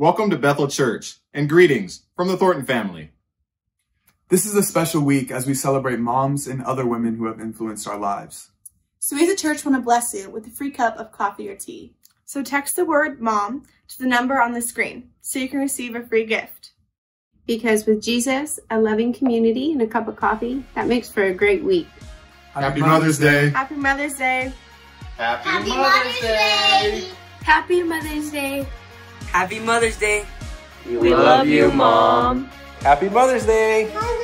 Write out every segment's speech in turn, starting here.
Welcome to Bethel Church and greetings from the Thornton family. This is a special week as we celebrate moms and other women who have influenced our lives. So we as a church want to bless you with a free cup of coffee or tea. So text the word MOM to the number on the screen so you can receive a free gift. Because with Jesus, a loving community, and a cup of coffee, that makes for a great week. Happy Mother's Day. Happy Mother's Day. Happy, Happy Mother's Day. Happy Mother's Day. Happy Mother's Day. We, love, you, Mom. Happy Mother's Day. Who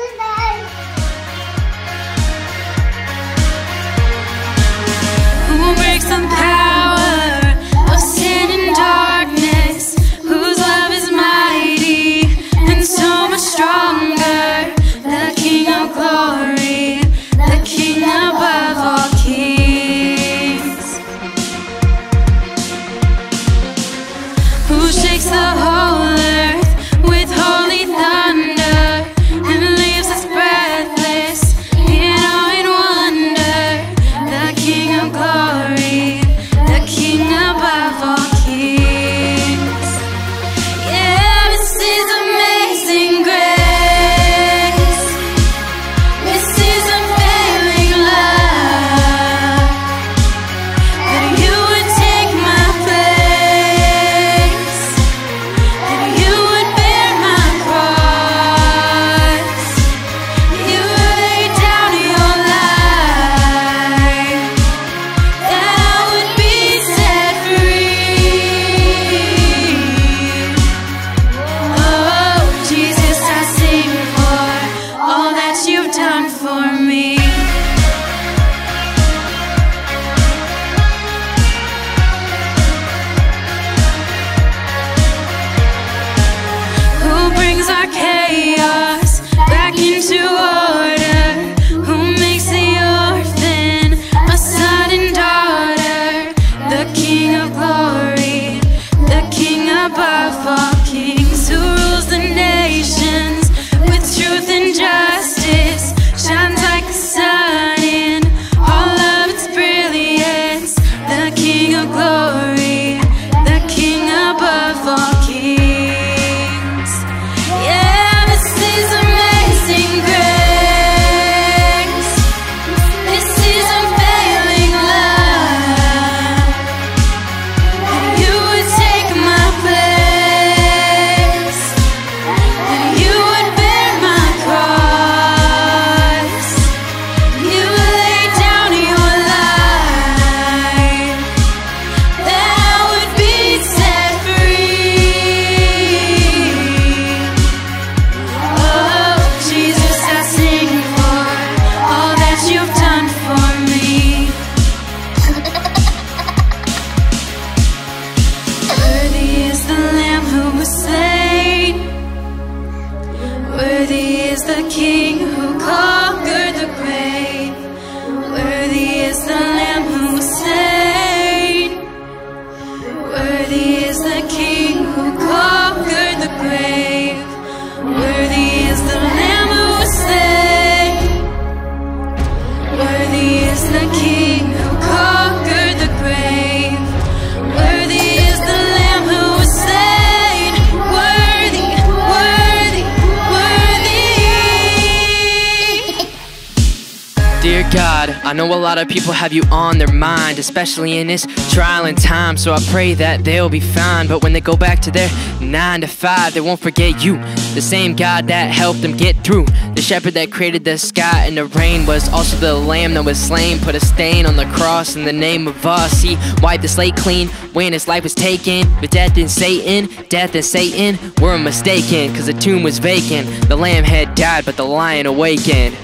I know a lot of people have you on their mind, especially in this trial and time. So I pray that they'll be fine. But when they go back to their nine to five, they won't forget you. The same God that helped them get through. The shepherd that created the sky and the rain was also the lamb that was slain. Put a stain on the cross in the name of us. He wiped the slate clean when his life was taken. But death and Satan, death and Satan were mistaken. Cause the tomb was vacant. The lamb had died, but the lion awakened.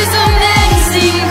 Is amazing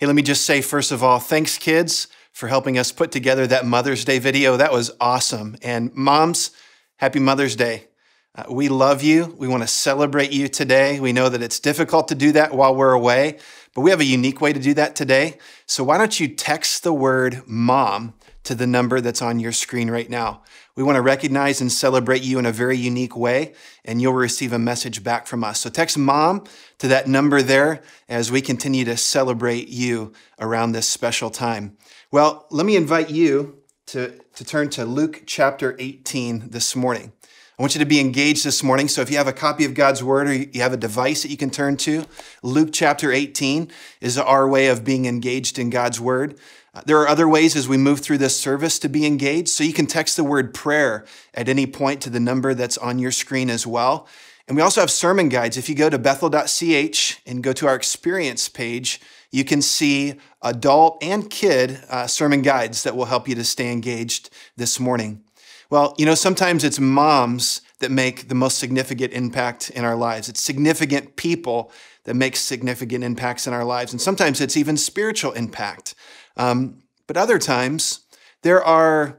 Hey, let me just say, first of all, thanks, kids, for helping us put together that Mother's Day video. That was awesome. And moms, happy Mother's Day. Uh, we love you. We want to celebrate you today. We know that it's difficult to do that while we're away, but we have a unique way to do that today. So why don't you text the word mom to the number that's on your screen right now? We want to recognize and celebrate you in a very unique way, and you'll receive a message back from us. So text mom to that number there as we continue to celebrate you around this special time. Well, let me invite you to, to turn to Luke chapter 18 this morning. I want you to be engaged this morning. So if you have a copy of God's Word or you have a device that you can turn to, Luke chapter 18 is our way of being engaged in God's Word. Uh, there are other ways as we move through this service to be engaged. So you can text the word prayer at any point to the number that's on your screen as well. And we also have sermon guides. If you go to bethel.ch and go to our experience page, you can see adult and kid uh, sermon guides that will help you to stay engaged this morning. Well, you know, sometimes it's moms that make the most significant impact in our lives. It's significant people that make significant impacts in our lives. And sometimes it's even spiritual impact. Um, but other times, there are,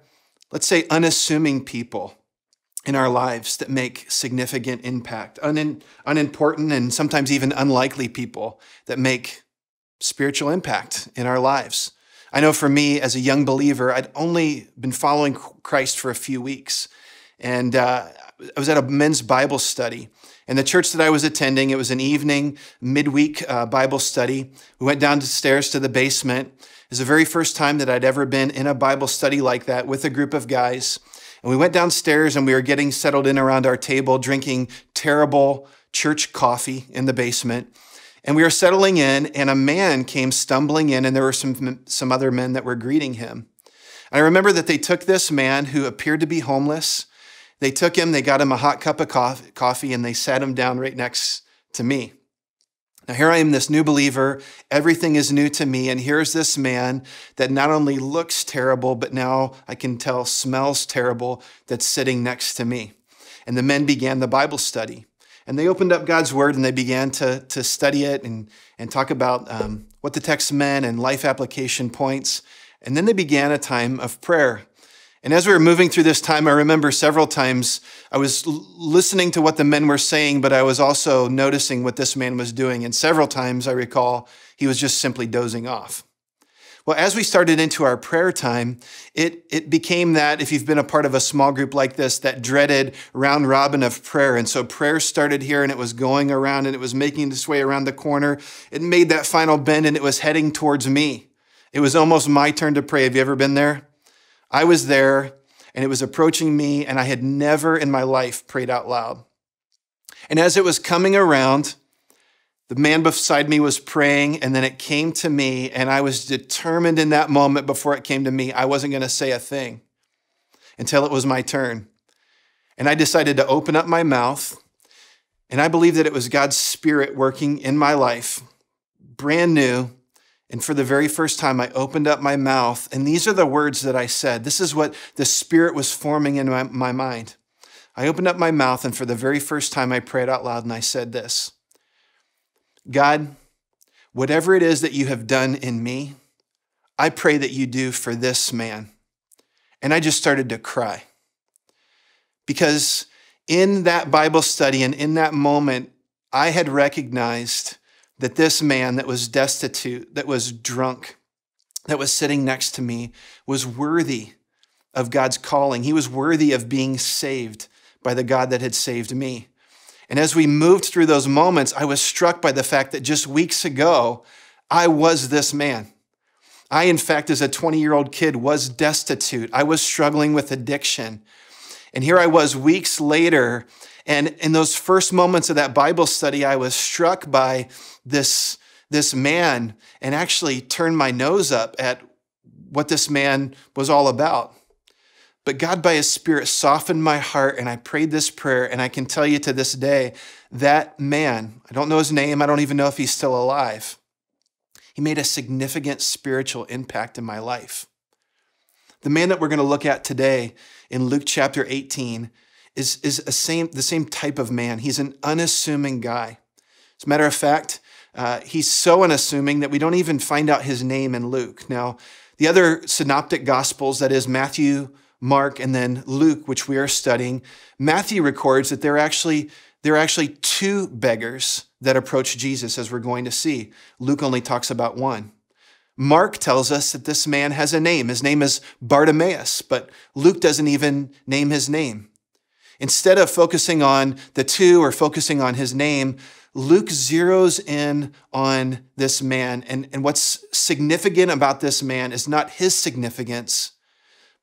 let's say, unassuming people in our lives that make significant impact, Un- unimportant and sometimes even unlikely people that make spiritual impact in our lives. I know for me, as a young believer, I'd only been following Christ for a few weeks. And uh, I was at a men's Bible study. And the church that I was attending, it was an evening, midweek uh, Bible study. We went downstairs to the basement. Was the very first time that I'd ever been in a Bible study like that with a group of guys. And we went downstairs and we were getting settled in around our table, drinking terrible church coffee in the basement. And we were settling in, and a man came stumbling in, and there were some, some other men that were greeting him. And I remember that they took this man who appeared to be homeless. They took him, they got him a hot cup of coffee, and they sat him down right next to me. Now, here I am, this new believer. Everything is new to me. And here's this man that not only looks terrible, but now I can tell smells terrible that's sitting next to me. And the men began the Bible study. And they opened up God's word and they began to, to study it and, and talk about um, what the text meant and life application points. And then they began a time of prayer. And as we were moving through this time, I remember several times I was listening to what the men were saying, but I was also noticing what this man was doing. And several times I recall he was just simply dozing off. Well, as we started into our prayer time, it, it became that, if you've been a part of a small group like this, that dreaded round robin of prayer. And so prayer started here and it was going around and it was making its way around the corner. It made that final bend and it was heading towards me. It was almost my turn to pray. Have you ever been there? I was there and it was approaching me, and I had never in my life prayed out loud. And as it was coming around, the man beside me was praying, and then it came to me, and I was determined in that moment before it came to me, I wasn't going to say a thing until it was my turn. And I decided to open up my mouth, and I believe that it was God's Spirit working in my life, brand new. And for the very first time, I opened up my mouth, and these are the words that I said. This is what the Spirit was forming in my, my mind. I opened up my mouth, and for the very first time, I prayed out loud, and I said this. God, whatever it is that you have done in me, I pray that you do for this man. And I just started to cry. Because in that Bible study and in that moment, I had recognized that this man that was destitute, that was drunk, that was sitting next to me, was worthy of God's calling. He was worthy of being saved by the God that had saved me. And as we moved through those moments, I was struck by the fact that just weeks ago, I was this man. I, in fact, as a 20 year old kid, was destitute. I was struggling with addiction. And here I was weeks later. And in those first moments of that Bible study, I was struck by this, this man and actually turned my nose up at what this man was all about. But God, by His Spirit, softened my heart, and I prayed this prayer. And I can tell you to this day, that man, I don't know his name, I don't even know if he's still alive, he made a significant spiritual impact in my life. The man that we're going to look at today in Luke chapter 18 is, is a same, the same type of man. He's an unassuming guy. As a matter of fact, Uh, he's so unassuming that we don't even find out his name in Luke. Now, the other synoptic gospels, that is Matthew, Mark, and then Luke, which we are studying, Matthew records that there are actually, there are actually two beggars that approach Jesus, as we're going to see. Luke only talks about one. Mark tells us that this man has a name. His name is Bartimaeus, but Luke doesn't even name his name. Instead of focusing on the two or focusing on his name, Luke zeroes in on this man. And, and what's significant about this man is not his significance,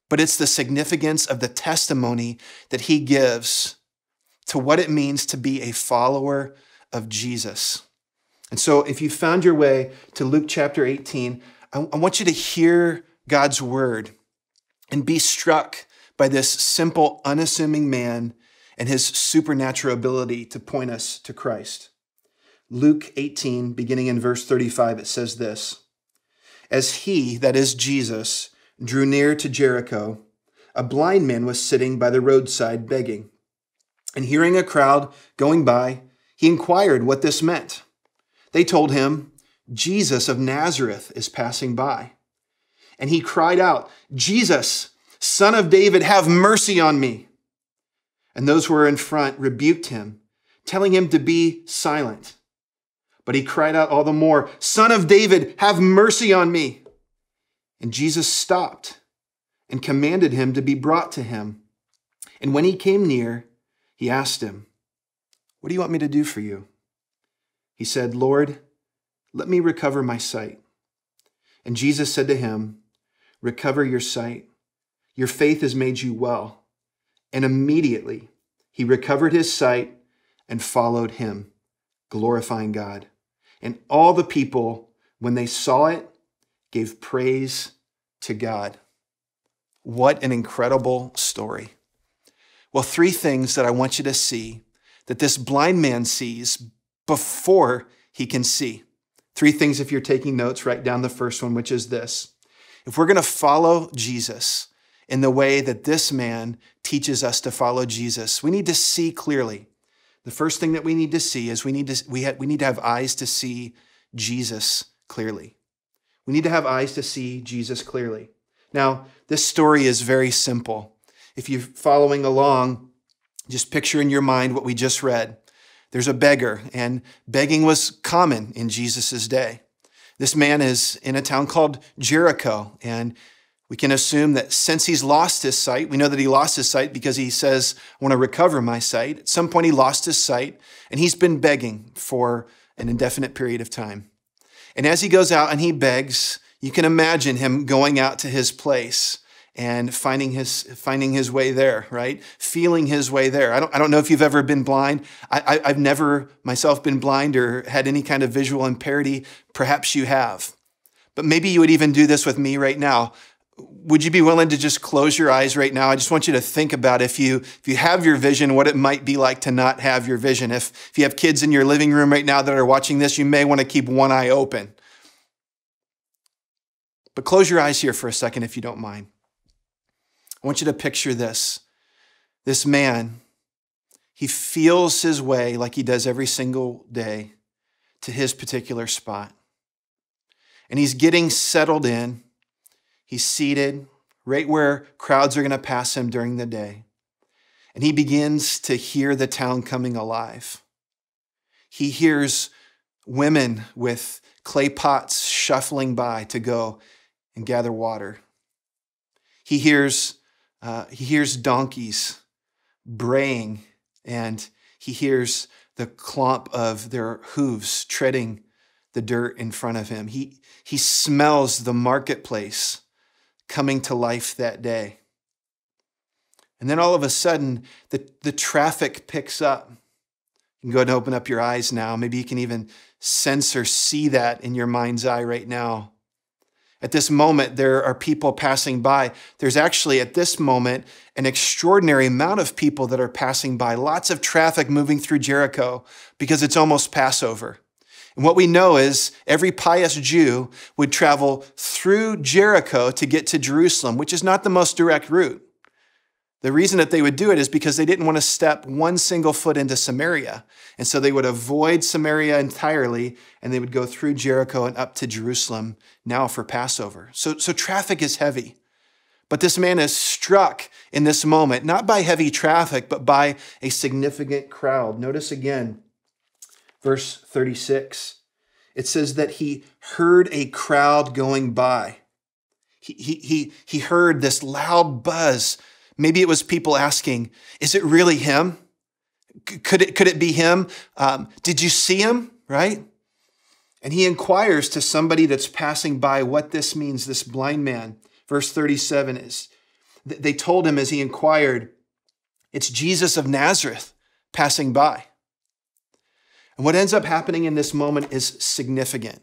but it's the significance of the testimony that he gives to what it means to be a follower of Jesus. And so, if you found your way to Luke chapter 18, I, I want you to hear God's word and be struck by this simple, unassuming man and his supernatural ability to point us to Christ. Luke 18, beginning in verse 35, it says this As he, that is Jesus, drew near to Jericho, a blind man was sitting by the roadside begging. And hearing a crowd going by, he inquired what this meant. They told him, Jesus of Nazareth is passing by. And he cried out, Jesus, son of David, have mercy on me. And those who were in front rebuked him, telling him to be silent. But he cried out all the more, Son of David, have mercy on me. And Jesus stopped and commanded him to be brought to him. And when he came near, he asked him, What do you want me to do for you? He said, Lord, let me recover my sight. And Jesus said to him, Recover your sight. Your faith has made you well. And immediately he recovered his sight and followed him, glorifying God. And all the people, when they saw it, gave praise to God. What an incredible story. Well, three things that I want you to see that this blind man sees before he can see. Three things, if you're taking notes, write down the first one, which is this. If we're going to follow Jesus in the way that this man teaches us to follow Jesus, we need to see clearly. The first thing that we need to see is we need to, we, ha- we need to have eyes to see Jesus clearly. We need to have eyes to see Jesus clearly. Now, this story is very simple. If you're following along, just picture in your mind what we just read. There's a beggar, and begging was common in Jesus' day. This man is in a town called Jericho, and we can assume that since he's lost his sight, we know that he lost his sight because he says, I want to recover my sight. At some point, he lost his sight, and he's been begging for an indefinite period of time. And as he goes out and he begs, you can imagine him going out to his place and finding his finding his way there, right? Feeling his way there. I don't, I don't know if you've ever been blind. I, I, have never myself been blind or had any kind of visual impairity. Perhaps you have. But maybe you would even do this with me right now. Would you be willing to just close your eyes right now? I just want you to think about if you if you have your vision, what it might be like to not have your vision. If if you have kids in your living room right now that are watching this, you may want to keep one eye open. But close your eyes here for a second if you don't mind. I want you to picture this. This man, he feels his way like he does every single day to his particular spot. And he's getting settled in. He's seated right where crowds are going to pass him during the day. And he begins to hear the town coming alive. He hears women with clay pots shuffling by to go and gather water. He hears, uh, he hears donkeys braying, and he hears the clomp of their hooves treading the dirt in front of him. He, he smells the marketplace coming to life that day. And then all of a sudden, the, the traffic picks up. You can go ahead and open up your eyes now. Maybe you can even sense or see that in your mind's eye right now. At this moment, there are people passing by. There's actually, at this moment, an extraordinary amount of people that are passing by, lots of traffic moving through Jericho because it's almost Passover. And what we know is every pious Jew would travel through Jericho to get to Jerusalem, which is not the most direct route. The reason that they would do it is because they didn't want to step one single foot into Samaria. And so they would avoid Samaria entirely and they would go through Jericho and up to Jerusalem now for Passover. So, so traffic is heavy. But this man is struck in this moment, not by heavy traffic, but by a significant crowd. Notice again, verse 36. It says that he heard a crowd going by. He, he, he, he heard this loud buzz Maybe it was people asking, is it really him? Could it, could it be him? Um, did you see him? Right? And he inquires to somebody that's passing by what this means, this blind man. Verse 37 is, they told him as he inquired, it's Jesus of Nazareth passing by. And what ends up happening in this moment is significant.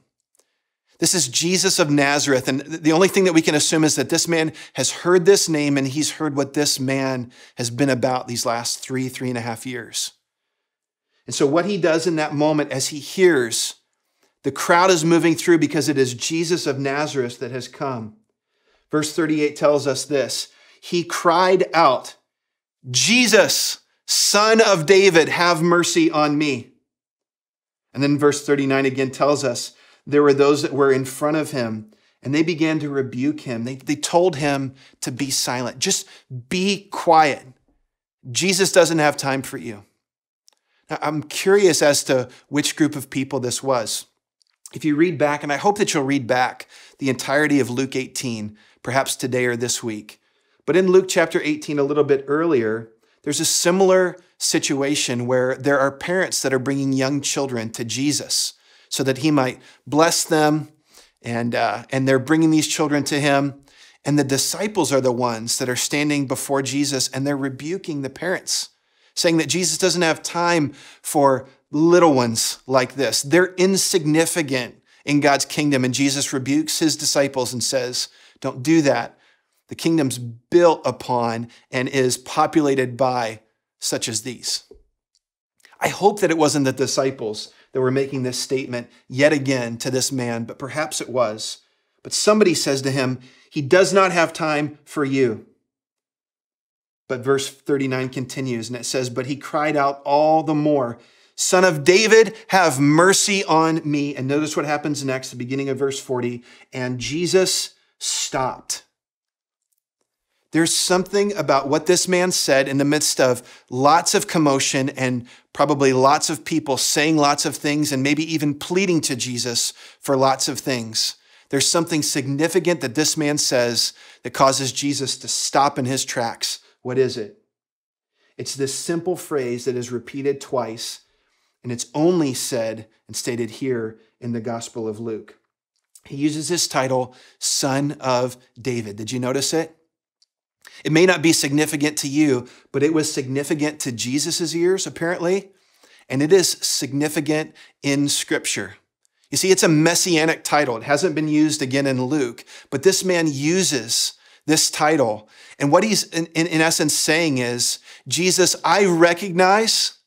This is Jesus of Nazareth. And the only thing that we can assume is that this man has heard this name and he's heard what this man has been about these last three, three and a half years. And so, what he does in that moment as he hears the crowd is moving through because it is Jesus of Nazareth that has come. Verse 38 tells us this He cried out, Jesus, son of David, have mercy on me. And then verse 39 again tells us, there were those that were in front of him and they began to rebuke him. They, they told him to be silent, just be quiet. Jesus doesn't have time for you. Now, I'm curious as to which group of people this was. If you read back, and I hope that you'll read back the entirety of Luke 18, perhaps today or this week. But in Luke chapter 18, a little bit earlier, there's a similar situation where there are parents that are bringing young children to Jesus so that he might bless them. And, uh, and they're bringing these children to him. And the disciples are the ones that are standing before Jesus and they're rebuking the parents, saying that Jesus doesn't have time for little ones like this. They're insignificant in God's kingdom. And Jesus rebukes his disciples and says, Don't do that. The kingdom's built upon and is populated by such as these. I hope that it wasn't the disciples that were making this statement yet again to this man, but perhaps it was. But somebody says to him, He does not have time for you. But verse 39 continues and it says, But he cried out all the more, Son of David, have mercy on me. And notice what happens next, the beginning of verse 40. And Jesus stopped. There's something about what this man said in the midst of lots of commotion and probably lots of people saying lots of things and maybe even pleading to Jesus for lots of things. There's something significant that this man says that causes Jesus to stop in his tracks. What is it? It's this simple phrase that is repeated twice, and it's only said and stated here in the Gospel of Luke. He uses his title, Son of David. Did you notice it? It may not be significant to you, but it was significant to Jesus' ears, apparently, and it is significant in Scripture. You see, it's a messianic title. It hasn't been used again in Luke, but this man uses this title. And what he's in, in, in essence saying is, Jesus, I recognize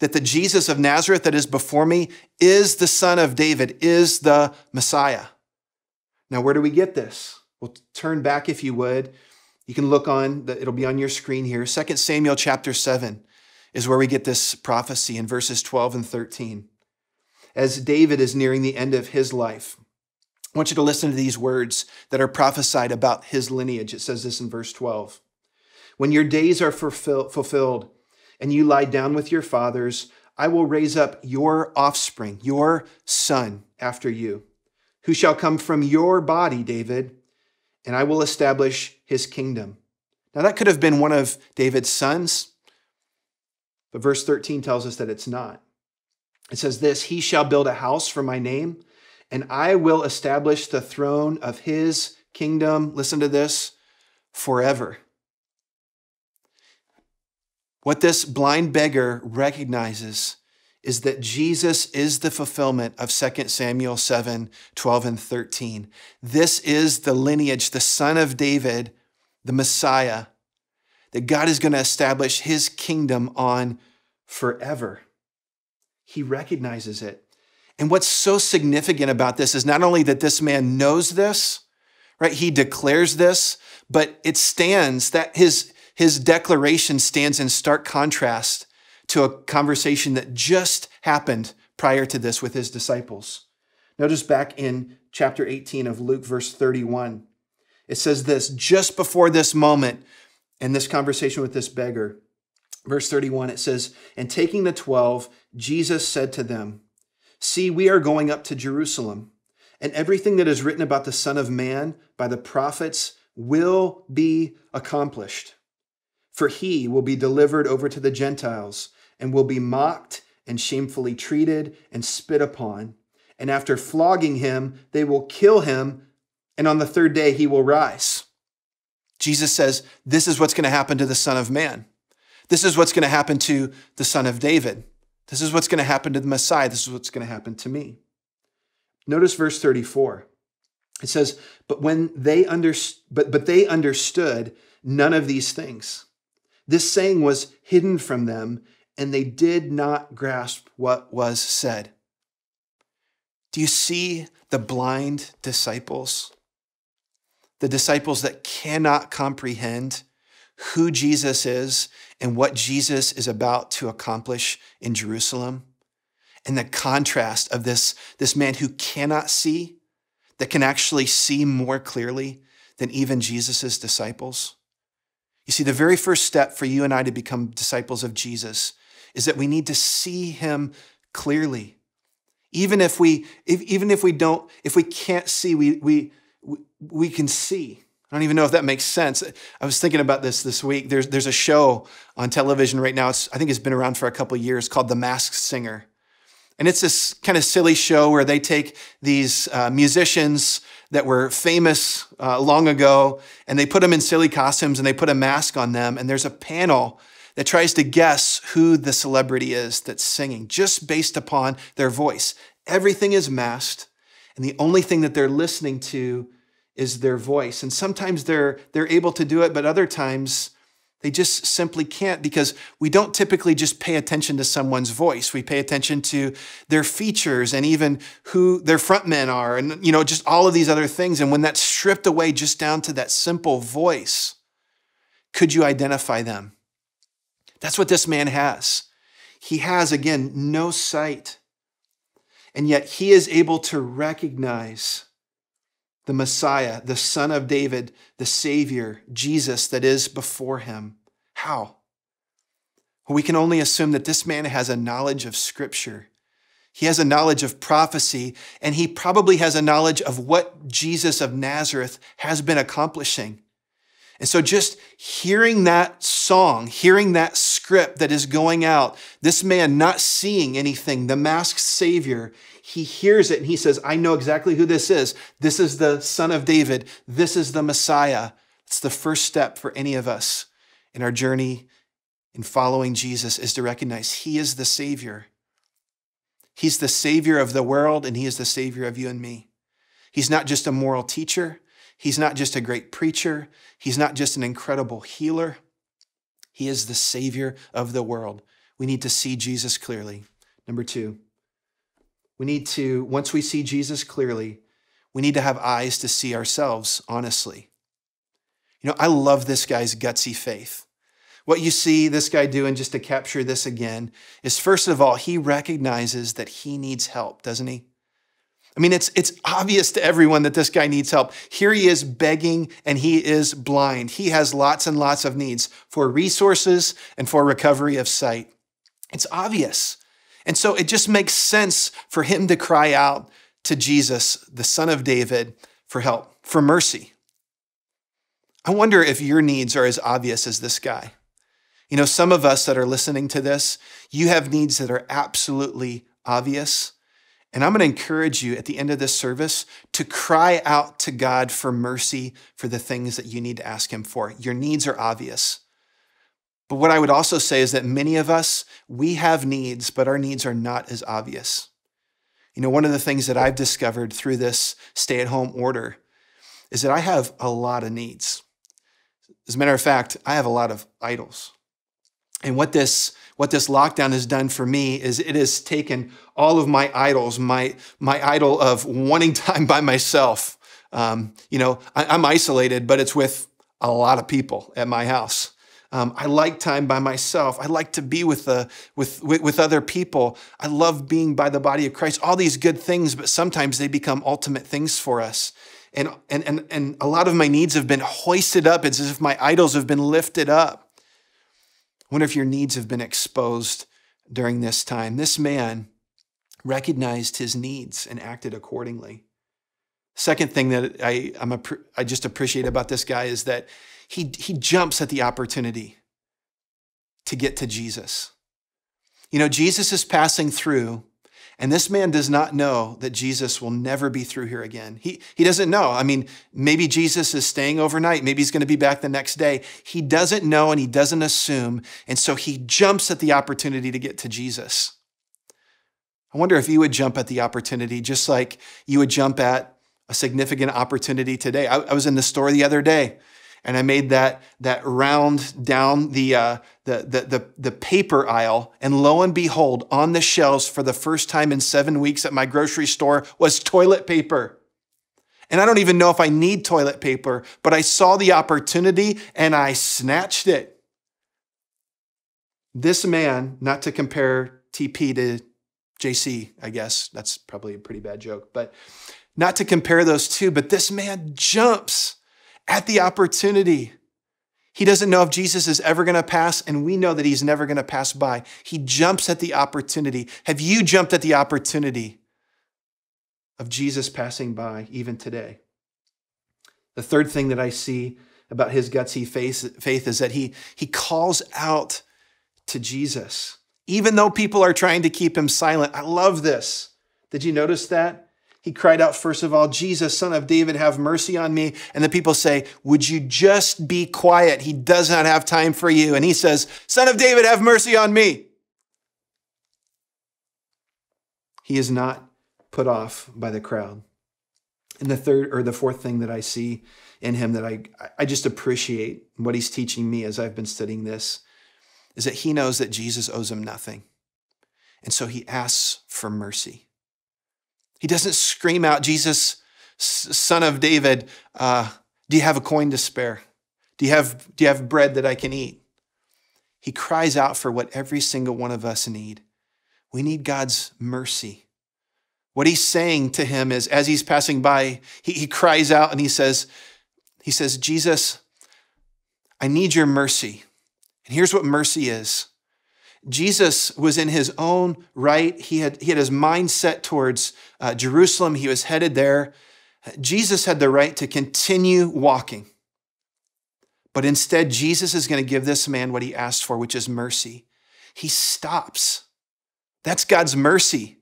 that the Jesus of Nazareth that is before me is the son of David, is the Messiah. Now, where do we get this? Well, turn back, if you would, you can look on, the, it'll be on your screen here. 2 Samuel chapter 7 is where we get this prophecy in verses 12 and 13. As David is nearing the end of his life, I want you to listen to these words that are prophesied about his lineage. It says this in verse 12. When your days are fulfilled and you lie down with your fathers, I will raise up your offspring, your son, after you, who shall come from your body, David and I will establish his kingdom. Now, that could have been one of David's sons, but verse 13 tells us that it's not. It says this He shall build a house for my name, and I will establish the throne of his kingdom. Listen to this forever. What this blind beggar recognizes is that Jesus is the fulfillment of 2 Samuel 7 12 and 13. This is the lineage, the son of David, the Messiah, that God is going to establish his kingdom on forever. He recognizes it. And what's so significant about this is not only that this man knows this, right? He declares this, but it stands that his his declaration stands in stark contrast to a conversation that just happened prior to this with his disciples. Notice back in chapter 18 of Luke, verse 31. It says this just before this moment and this conversation with this beggar. Verse 31, it says, And taking the twelve, Jesus said to them, See, we are going up to Jerusalem, and everything that is written about the Son of Man by the prophets will be accomplished. For he will be delivered over to the Gentiles and will be mocked and shamefully treated and spit upon and after flogging him, they will kill him, and on the third day he will rise. Jesus says, This is what's going to happen to the Son of Man. This is what's going to happen to the Son of David. This is what's going to happen to the Messiah. This is what's going to happen to me. Notice verse 34. It says, But when they under, but, but they understood none of these things. This saying was hidden from them, and they did not grasp what was said. Do you see the blind disciples? The disciples that cannot comprehend who Jesus is and what Jesus is about to accomplish in Jerusalem? And the contrast of this, this man who cannot see, that can actually see more clearly than even Jesus' disciples? You see, the very first step for you and I to become disciples of Jesus is that we need to see him clearly. Even if we, if, even if we don't, if we can't see, we, we, we can see. I don't even know if that makes sense. I was thinking about this this week. There's, there's a show on television right now. It's, I think it's been around for a couple years called The Masked Singer. And it's this kind of silly show where they take these uh, musicians that were famous uh, long ago and they put them in silly costumes and they put a mask on them. And there's a panel that tries to guess who the celebrity is that's singing just based upon their voice. Everything is masked, and the only thing that they're listening to is their voice. And sometimes they're, they're able to do it, but other times they just simply can't because we don't typically just pay attention to someone's voice. We pay attention to their features and even who their frontmen are and you know just all of these other things and when that's stripped away just down to that simple voice, could you identify them? That's what this man has. He has, again, no sight. And yet he is able to recognize the Messiah, the Son of David, the Savior, Jesus that is before him. How? Well, we can only assume that this man has a knowledge of Scripture. He has a knowledge of prophecy, and he probably has a knowledge of what Jesus of Nazareth has been accomplishing. And so just hearing that song, hearing that script that is going out, this man not seeing anything, the masked savior, he hears it and he says, I know exactly who this is. This is the son of David. This is the Messiah. It's the first step for any of us in our journey in following Jesus is to recognize he is the savior. He's the savior of the world and he is the savior of you and me. He's not just a moral teacher. He's not just a great preacher, he's not just an incredible healer. He is the Savior of the world. We need to see Jesus clearly. Number two, we need to, once we see Jesus clearly, we need to have eyes to see ourselves honestly. You know, I love this guy's gutsy faith. What you see this guy doing, just to capture this again, is first of all, he recognizes that he needs help, doesn't he? I mean, it's, it's obvious to everyone that this guy needs help. Here he is begging and he is blind. He has lots and lots of needs for resources and for recovery of sight. It's obvious. And so it just makes sense for him to cry out to Jesus, the son of David, for help, for mercy. I wonder if your needs are as obvious as this guy. You know, some of us that are listening to this, you have needs that are absolutely obvious and I'm going to encourage you at the end of this service to cry out to God for mercy for the things that you need to ask Him for. Your needs are obvious. But what I would also say is that many of us, we have needs, but our needs are not as obvious. You know, one of the things that I've discovered through this stay at home order is that I have a lot of needs. As a matter of fact, I have a lot of idols. And what this what this lockdown has done for me is it has taken all of my idols, my my idol of wanting time by myself. Um, you know, I, am isolated, but it's with a lot of people at my house. Um, I like time by myself. I like to be with, the, with, with, with other people. I love being by the body of Christ. All these good things, but sometimes they become ultimate things for us. And, and, and, and a lot of my needs have been hoisted up. It's as if my idols have been lifted up. Wonder if your needs have been exposed during this time. This man recognized his needs and acted accordingly. Second thing that I, I'm I just appreciate about this guy is that he, he jumps at the opportunity to get to Jesus. You know, Jesus is passing through, and this man does not know that Jesus will never be through here again. He, he doesn't know. I mean, maybe Jesus is staying overnight. Maybe he's going to be back the next day. He doesn't know and he doesn't assume. And so he jumps at the opportunity to get to Jesus. I wonder if you would jump at the opportunity just like you would jump at a significant opportunity today. I, I was in the store the other day and I made that, that round down the, uh, the, the, the, the paper aisle. And lo and behold, on the shelves for the first time in seven weeks at my grocery store was toilet paper. And I don't even know if I need toilet paper, but I saw the opportunity and I snatched it. This man, not to compare TP to JC, I guess, that's probably a pretty bad joke, but not to compare those two, but this man jumps at the opportunity. He doesn't know if Jesus is ever going to pass, and we know that he's never going to pass by. He jumps at the opportunity. Have you jumped at the opportunity of Jesus passing by even today? The third thing that I see about his gutsy faith is that he, he calls out to Jesus, even though people are trying to keep him silent. I love this. Did you notice that? He cried out, first of all, Jesus, son of David, have mercy on me. And the people say, Would you just be quiet? He does not have time for you. And he says, Son of David, have mercy on me. He is not put off by the crowd. And the third or the fourth thing that I see in him that I, I just appreciate what he's teaching me as I've been studying this is that he knows that Jesus owes him nothing. And so he asks for mercy. He doesn't scream out, Jesus, son of David, uh, do you have a coin to spare? Do you, have, do you have bread that I can eat? He cries out for what every single one of us need. We need God's mercy. What he's saying to him is, as he's passing by, he, he cries out and he says, he says, Jesus, I need your mercy. And here's what mercy is. Jesus was in his own right. He had, he had his mind set towards uh, Jerusalem. He was headed there. Jesus had the right to continue walking. But instead, Jesus is going to give this man what he asked for, which is mercy. He stops. That's God's mercy.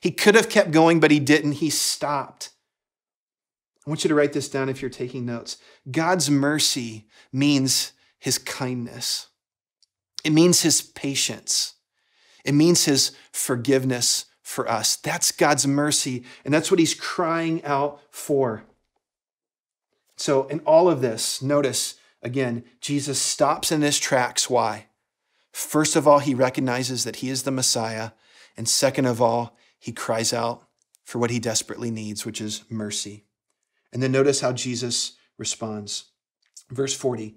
He could have kept going, but he didn't. He stopped. I want you to write this down if you're taking notes. God's mercy means his kindness. It means his patience. It means his forgiveness for us. That's God's mercy, and that's what he's crying out for. So, in all of this, notice again, Jesus stops in his tracks. Why? First of all, he recognizes that he is the Messiah. And second of all, he cries out for what he desperately needs, which is mercy. And then notice how Jesus responds. Verse 40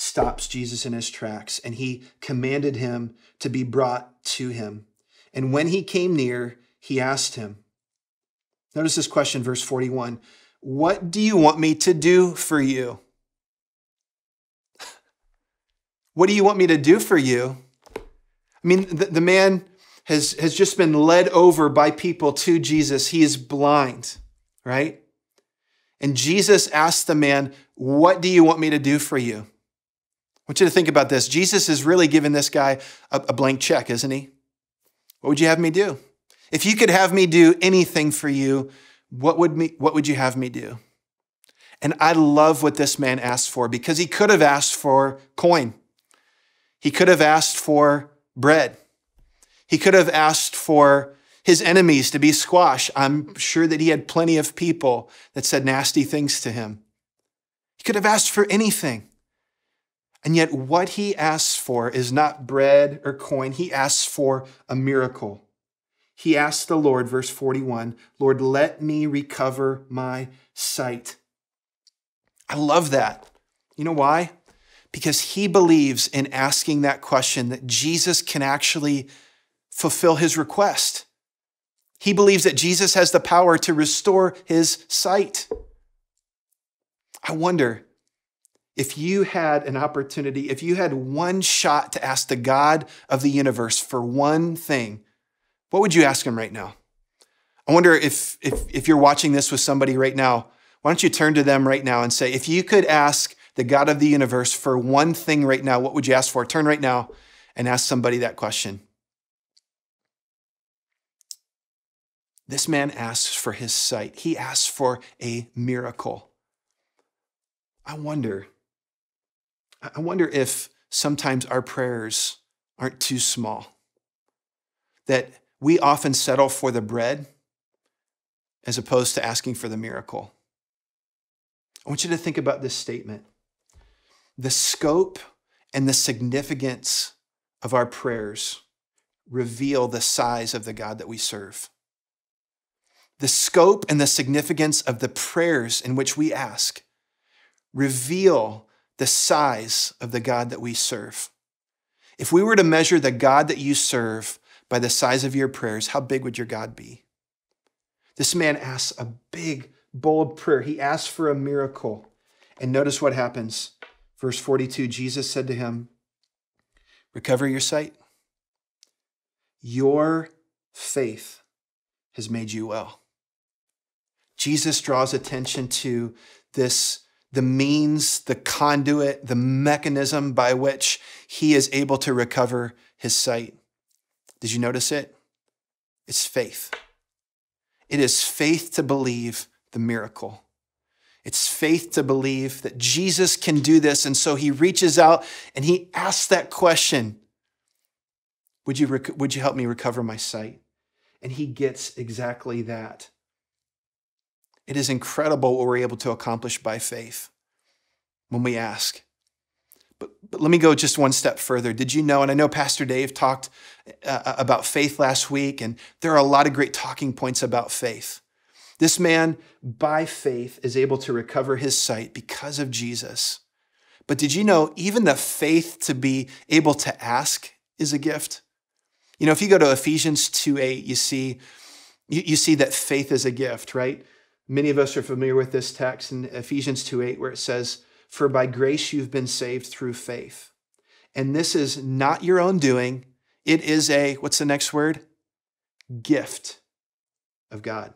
stops Jesus in his tracks, and he commanded him to be brought to him. And when he came near, he asked him, Notice this question, verse 41 What do you want me to do for you? What do you want me to do for you? I mean, the, the man has, has just been led over by people to Jesus. He is blind, right? And Jesus asked the man, What do you want me to do for you? Want you to think about this. Jesus is really giving this guy a, a blank check, isn't he? What would you have me do? If you could have me do anything for you, what would, me, what would you have me do? And I love what this man asked for because he could have asked for coin. He could have asked for bread. He could have asked for his enemies to be squashed. I'm sure that he had plenty of people that said nasty things to him. He could have asked for anything. And yet, what he asks for is not bread or coin. He asks for a miracle. He asks the Lord, verse 41, Lord, let me recover my sight. I love that. You know why? because he believes in asking that question that Jesus can actually fulfill his request. He believes that Jesus has the power to restore his sight. I wonder if you had an opportunity, if you had one shot to ask the God of the universe for one thing, what would you ask him right now? I wonder if, if, if you're watching this with somebody right now, why don't you turn to them right now and say, if you could ask the God of the universe for one thing right now, what would you ask for? Turn right now and ask somebody that question. This man asks for his sight. He asks for a miracle. I wonder, I wonder if sometimes our prayers aren't too small. That we often settle for the bread as opposed to asking for the miracle. I want you to think about this statement. The scope and the significance of our prayers reveal the size of the God that we serve. The scope and the significance of the prayers in which we ask reveal the size of the God that we serve. If we were to measure the God that you serve by the size of your prayers, how big would your God be? This man asks a big, bold prayer. He asks for a miracle. And notice what happens. Verse 42 Jesus said to him, Recover your sight. Your faith has made you well. Jesus draws attention to this the means, the conduit, the mechanism by which he is able to recover his sight. Did you notice it? It's faith. It is faith to believe the miracle. It's faith to believe that Jesus can do this. And so he reaches out and he asks that question Would you, would you help me recover my sight? And he gets exactly that. It is incredible what we're able to accomplish by faith when we ask. But, but let me go just one step further. Did you know, and I know Pastor Dave talked uh, about faith last week, and there are a lot of great talking points about faith. This man, by faith, is able to recover his sight because of Jesus. But did you know, even the faith to be able to ask is a gift? You know, if you go to Ephesians 2 8, you see, you, you see that faith is a gift, right? Many of us are familiar with this text in Ephesians 2 8, where it says, For by grace you've been saved through faith. And this is not your own doing, it is a, what's the next word? Gift of God.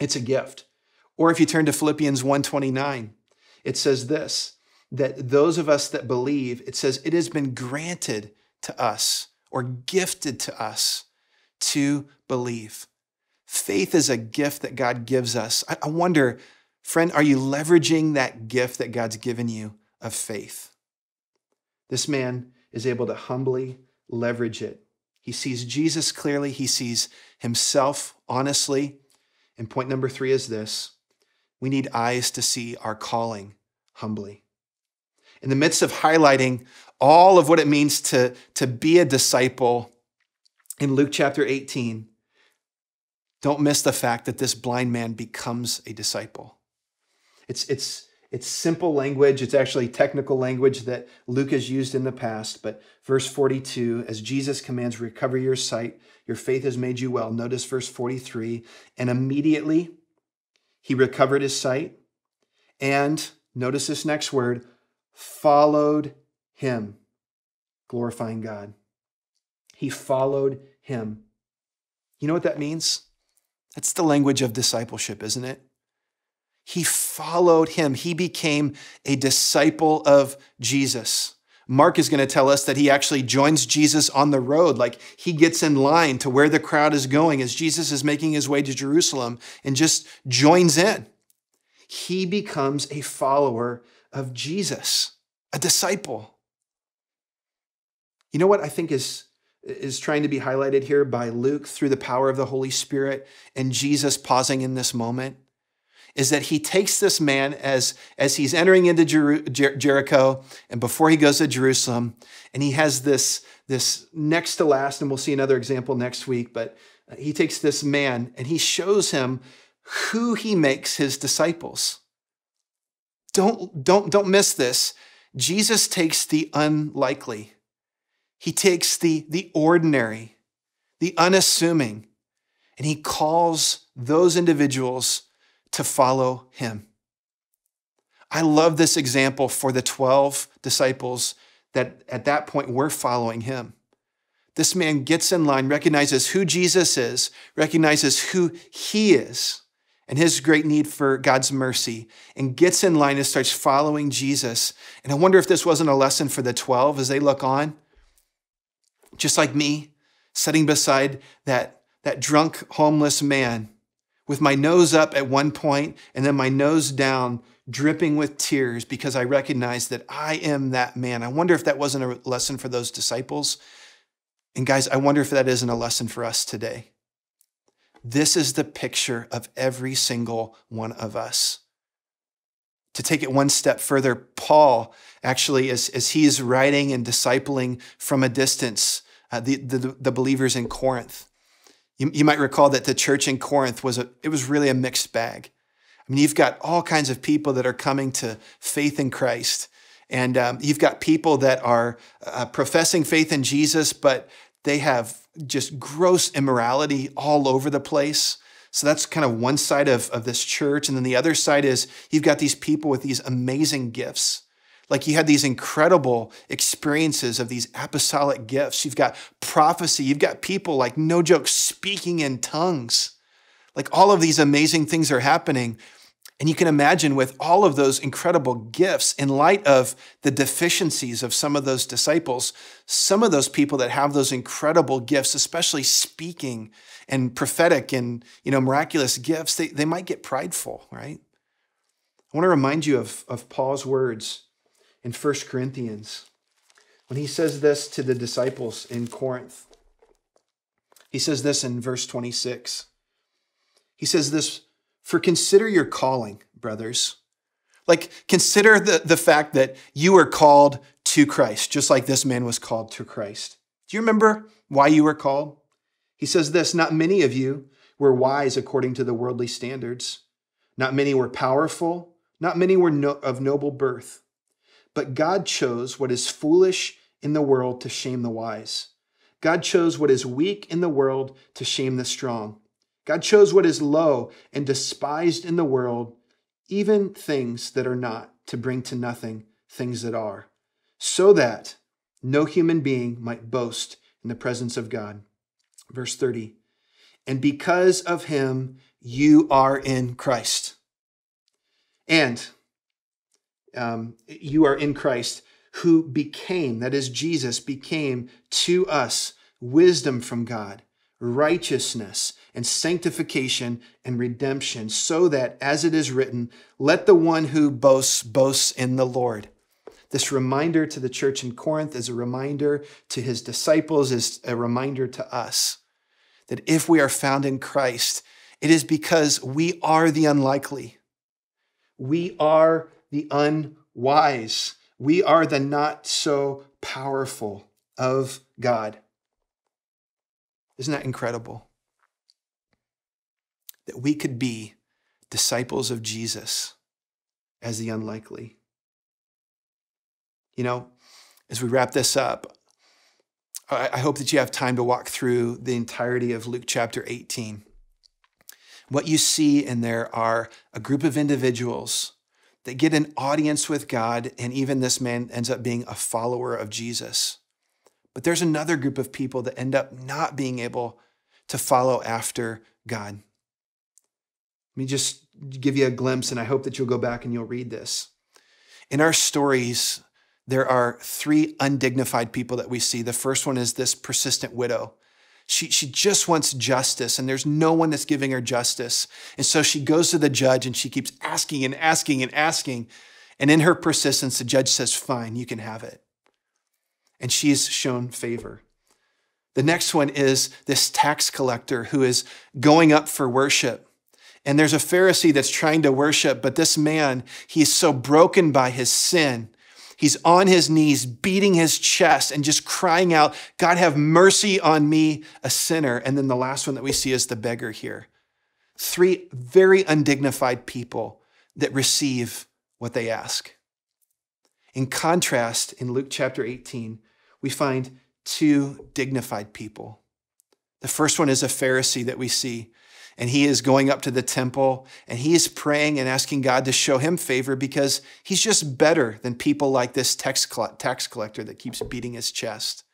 It's a gift. Or if you turn to Philippians 1:29, it says this that those of us that believe, it says it has been granted to us or gifted to us to believe. Faith is a gift that God gives us. I wonder, friend, are you leveraging that gift that God's given you of faith? This man is able to humbly leverage it. He sees Jesus clearly, he sees himself honestly, and point number three is this we need eyes to see our calling humbly. In the midst of highlighting all of what it means to, to be a disciple in Luke chapter 18, don't miss the fact that this blind man becomes a disciple. It's, it's, it's simple language. It's actually technical language that Luke has used in the past. But verse 42, as Jesus commands, recover your sight, your faith has made you well. Notice verse 43, and immediately he recovered his sight. And notice this next word, followed him, glorifying God. He followed him. You know what that means? That's the language of discipleship, isn't it? He followed him. He became a disciple of Jesus. Mark is going to tell us that he actually joins Jesus on the road. Like he gets in line to where the crowd is going as Jesus is making his way to Jerusalem and just joins in. He becomes a follower of Jesus, a disciple. You know what I think is, is trying to be highlighted here by Luke through the power of the Holy Spirit and Jesus pausing in this moment? is that he takes this man as, as he's entering into Jer- Jer- Jericho and before he goes to Jerusalem, and he has this, this next to last, and we'll see another example next week, but uh, he takes this man and he shows him who he makes his disciples. Don't, don't, don't miss this. Jesus takes the unlikely, he takes the, the ordinary, the unassuming, and he calls those individuals to follow him. I love this example for the 12 disciples that at that point were following him. This man gets in line, recognizes who Jesus is, recognizes who he is, and his great need for God's mercy, and gets in line and starts following Jesus. And I wonder if this wasn't a lesson for the 12 as they look on. Just like me, sitting beside that, that drunk, homeless man with my nose up at one point and then my nose down, dripping with tears because I recognize that I am that man. I wonder if that wasn't a lesson for those disciples. And guys, I wonder if that isn't a lesson for us today. This is the picture of every single one of us. To take it one step further, Paul actually, as, as he's writing and discipling from a distance, uh, the, the, the believers in Corinth, you, you might recall that the church in Corinth was a, it was really a mixed bag. I mean, you've got all kinds of people that are coming to faith in Christ. And um, you've got people that are uh, professing faith in Jesus, but they have just gross immorality all over the place. So that's kind of one side of, of this church. And then the other side is you've got these people with these amazing gifts. Like you had these incredible experiences of these apostolic gifts. You've got prophecy. You've got people like, no joke, speaking in tongues. Like all of these amazing things are happening. And you can imagine with all of those incredible gifts, in light of the deficiencies of some of those disciples, some of those people that have those incredible gifts, especially speaking and prophetic and you know miraculous gifts, they, they might get prideful, right? I want to remind you of, of Paul's words in 1 Corinthians when he says this to the disciples in Corinth. He says this in verse 26. He says this, for consider your calling, brothers. Like, consider the, the fact that you were called to Christ, just like this man was called to Christ. Do you remember why you were called? He says this Not many of you were wise according to the worldly standards. Not many were powerful. Not many were no, of noble birth. But God chose what is foolish in the world to shame the wise. God chose what is weak in the world to shame the strong. God chose what is low and despised in the world, even things that are not, to bring to nothing things that are, so that no human being might boast in the presence of God. Verse 30 And because of him, you are in Christ. And um, you are in Christ, who became, that is, Jesus became to us wisdom from God, righteousness, and sanctification and redemption, so that, as it is written, let the one who boasts boasts in the Lord. This reminder to the church in Corinth is a reminder to his disciples, is a reminder to us that if we are found in Christ, it is because we are the unlikely. We are the unwise. We are the not so powerful of God. Isn't that incredible? That we could be disciples of Jesus as the unlikely. You know, as we wrap this up, I hope that you have time to walk through the entirety of Luke chapter 18. What you see in there are a group of individuals that get an audience with God, and even this man ends up being a follower of Jesus. But there's another group of people that end up not being able to follow after God. Let me just give you a glimpse, and I hope that you'll go back and you'll read this. In our stories, there are three undignified people that we see. The first one is this persistent widow. She, she just wants justice, and there's no one that's giving her justice. And so she goes to the judge and she keeps asking and asking and asking. And in her persistence, the judge says, Fine, you can have it. And she's shown favor. The next one is this tax collector who is going up for worship. And there's a Pharisee that's trying to worship, but this man, he's so broken by his sin He's on his knees, beating his chest and just crying out, God, have mercy on me, a sinner. And then the last one that we see is the beggar here. Three very undignified people that receive what they ask. In contrast, in Luke chapter 18, we find two dignified people. The first one is a Pharisee that we see, and he is going up to the temple and he is praying and asking God to show him favor because he's just better than people like this tax, tax collector that keeps beating his chest.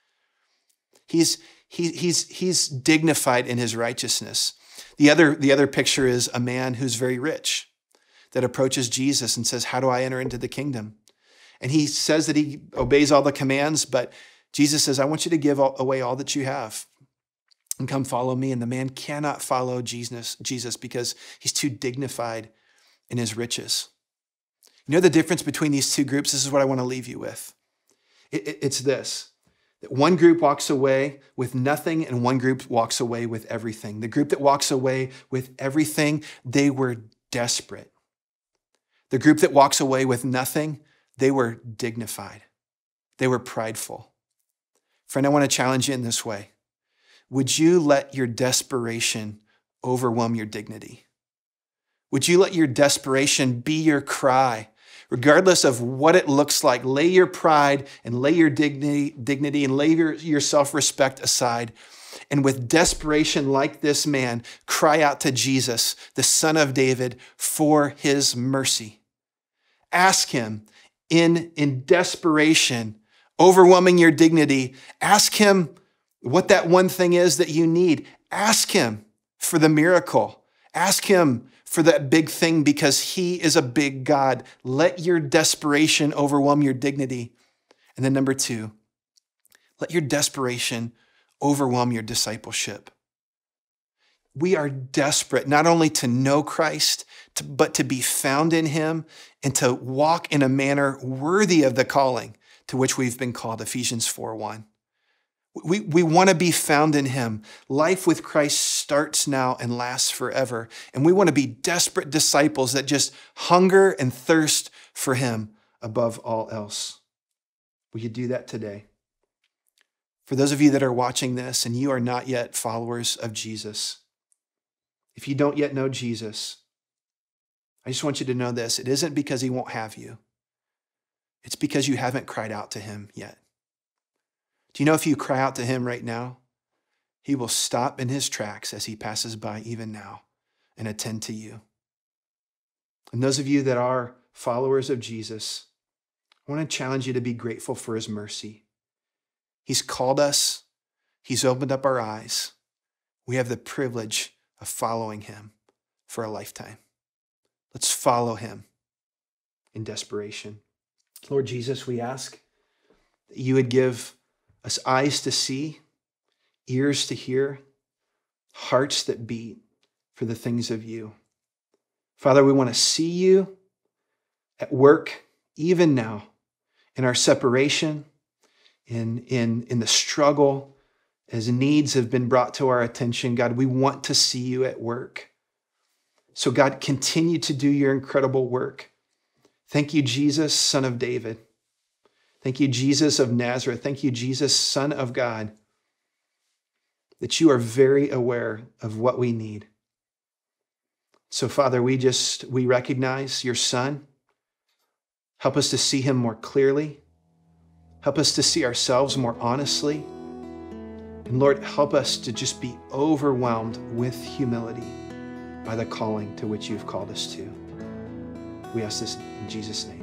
He's, he, he's, he's dignified in his righteousness. The other, the other picture is a man who's very rich that approaches Jesus and says, How do I enter into the kingdom? And he says that he obeys all the commands, but Jesus says, I want you to give away all that you have and come follow me. And the man cannot follow Jesus, Jesus because he's too dignified in his riches. You know the difference between these two groups? This is what I want to leave you with. It, it, it's this that one group walks away with nothing and one group walks away with everything. The group that walks away with everything, they were desperate. The group that walks away with nothing, they were dignified. They were prideful. Friend, I want to challenge you in this way. Would you let your desperation overwhelm your dignity? Would you let your desperation be your cry, regardless of what it looks like? Lay your pride and lay your dignity, dignity and lay your, your self respect aside. And with desperation like this man, cry out to Jesus, the Son of David, for his mercy. Ask him in, in desperation, overwhelming your dignity, ask him what that one thing is that you need. Ask him for the miracle. Ask him for that big thing because he is a big God. Let your desperation overwhelm your dignity. And then, number two, let your desperation overwhelm your discipleship. We are desperate not only to know Christ, but to be found in him and to walk in a manner worthy of the calling to which we've been called, Ephesians 4 1. We, we want to be found in him. Life with Christ starts now and lasts forever. And we want to be desperate disciples that just hunger and thirst for him above all else. Will you do that today? For those of you that are watching this and you are not yet followers of Jesus, if you don't yet know Jesus, I just want you to know this it isn't because he won't have you, it's because you haven't cried out to him yet. Do you know if you cry out to him right now, he will stop in his tracks as he passes by even now and attend to you. And those of you that are followers of Jesus, I want to challenge you to be grateful for his mercy. He's called us, he's opened up our eyes. We have the privilege of following him for a lifetime. Let's follow him in desperation. Lord Jesus, we ask that you would give us eyes to see, ears to hear, hearts that beat for the things of you. Father, we want to see you at work even now in our separation, in, in, in the struggle, as needs have been brought to our attention. God, we want to see you at work. So, God, continue to do your incredible work. Thank you, Jesus, Son of David. Thank you, Jesus of Nazareth. Thank you, Jesus, Son of God, that you are very aware of what we need. So, Father, we just, we recognize your Son. Help us to see him more clearly. Help us to see ourselves more honestly. And Lord, help us to just be overwhelmed with humility by the calling to which you've called us to. We ask this in Jesus' name.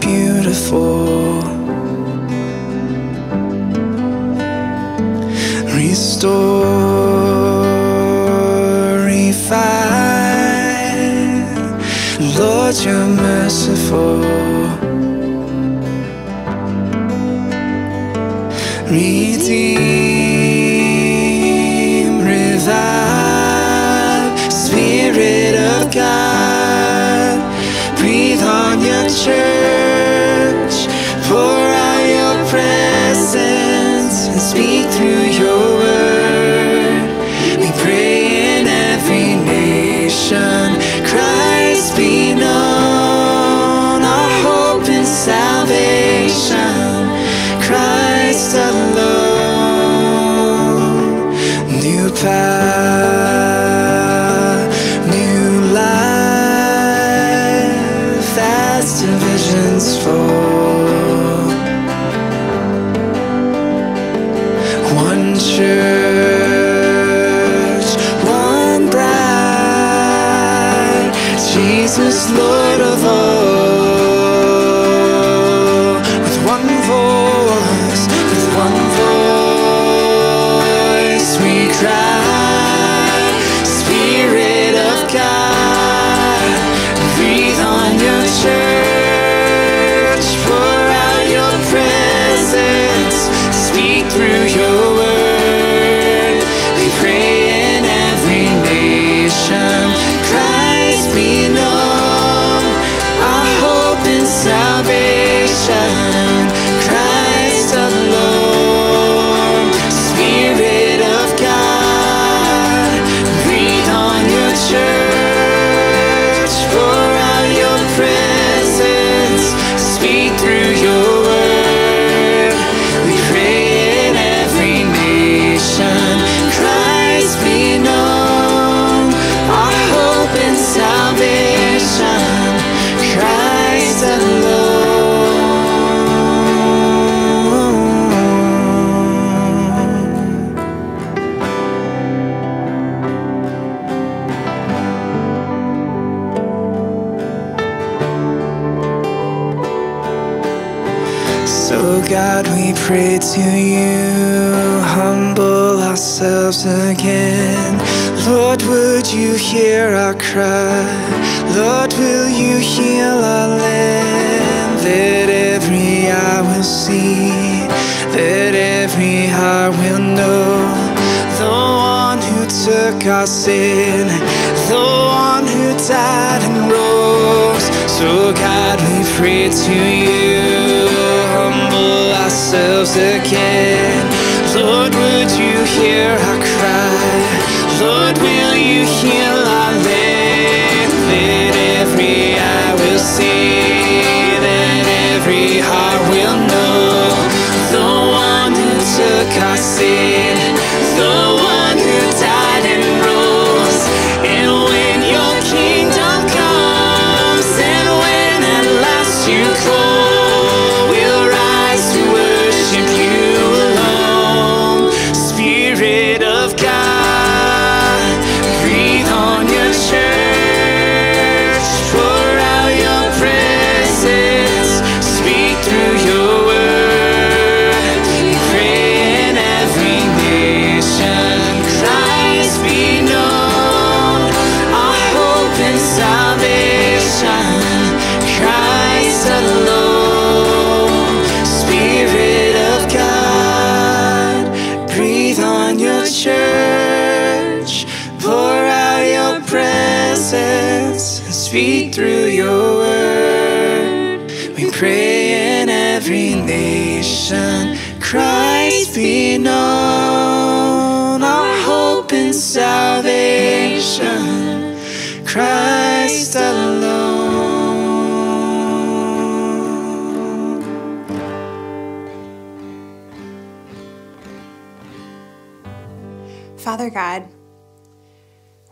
Beautiful. Restore,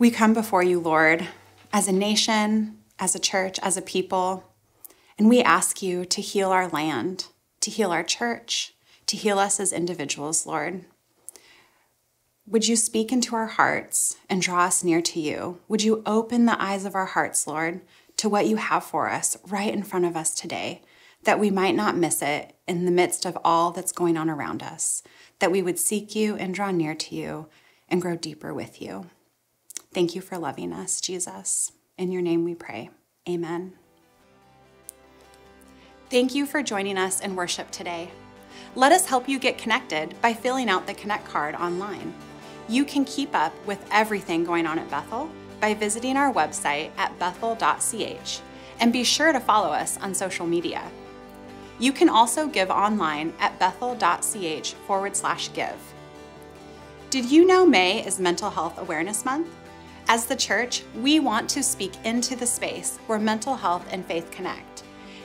we come before you, Lord, as a nation, as a church, as a people, and we ask you to heal our land, to heal our church, to heal us as individuals, Lord. Would you speak into our hearts and draw us near to you? Would you open the eyes of our hearts, Lord, to what you have for us right in front of us today, that we might not miss it in the midst of all that's going on around us, that we would seek you and draw near to you and grow deeper with you. Thank you for loving us, Jesus. In your name we pray. Amen. Thank you for joining us in worship today. Let us help you get connected by filling out the Connect card online. You can keep up with everything going on at Bethel by visiting our website at bethel.ch and be sure to follow us on social media. You can also give online at bethel.ch forward slash give. Did you know May is Mental Health Awareness Month? As the church, we want to speak into the space where mental health and faith connect.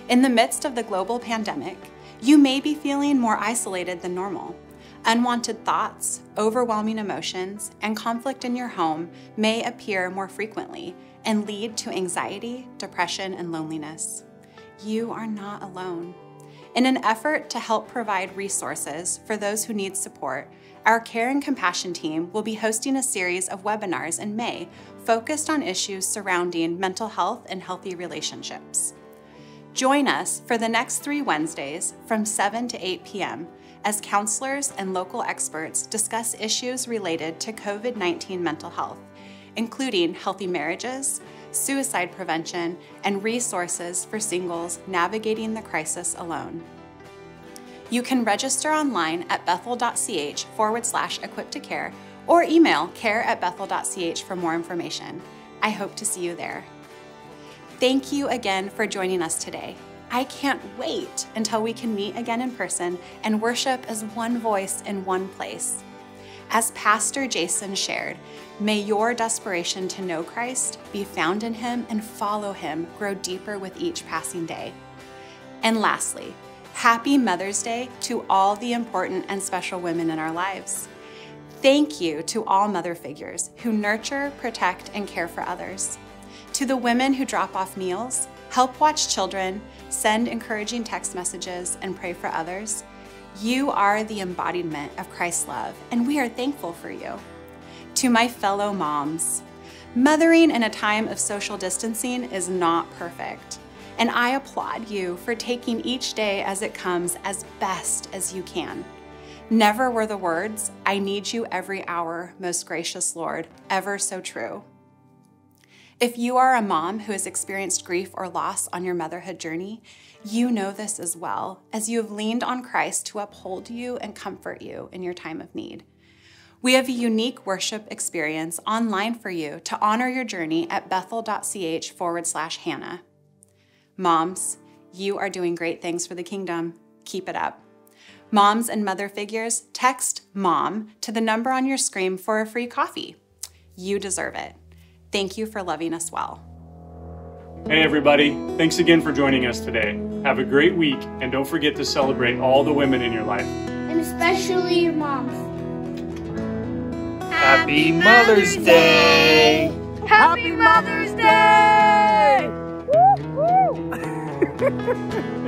In the midst of the global pandemic, you may be feeling more isolated than normal. Unwanted thoughts, overwhelming emotions, and conflict in your home may appear more frequently and lead to anxiety, depression, and loneliness. You are not alone. In an effort to help provide resources for those who need support, our Care and Compassion team will be hosting a series of webinars in May focused on issues surrounding mental health and healthy relationships. Join us for the next three Wednesdays from 7 to 8 p.m. as counselors and local experts discuss issues related to COVID 19 mental health, including healthy marriages, suicide prevention, and resources for singles navigating the crisis alone. You can register online at bethel.ch forward slash equipped to care or email care at bethel.ch for more information. I hope to see you there. Thank you again for joining us today. I can't wait until we can meet again in person and worship as one voice in one place. As Pastor Jason shared, may your desperation to know Christ be found in him and follow him grow deeper with each passing day. And lastly, Happy Mother's Day to all the important and special women in our lives. Thank you to all mother figures who nurture, protect, and care for others. To the women who drop off meals, help watch children, send encouraging text messages, and pray for others. You are the embodiment of Christ's love, and we are thankful for you. To my fellow moms, mothering in a time of social distancing is not perfect. And I applaud you for taking each day as it comes as best as you can. Never were the words, I need you every hour, most gracious Lord, ever so true. If you are a mom who has experienced grief or loss on your motherhood journey, you know this as well, as you have leaned on Christ to uphold you and comfort you in your time of need. We have a unique worship experience online for you to honor your journey at bethel.ch forward slash Hannah. Moms, you are doing great things for the kingdom. Keep it up. Moms and mother figures, text MOM to the number on your screen for a free coffee. You deserve it. Thank you for loving us well. Hey, everybody. Thanks again for joining us today. Have a great week, and don't forget to celebrate all the women in your life. And especially your moms. Happy Mother's Day! Happy Mother's Day! Woo, woo.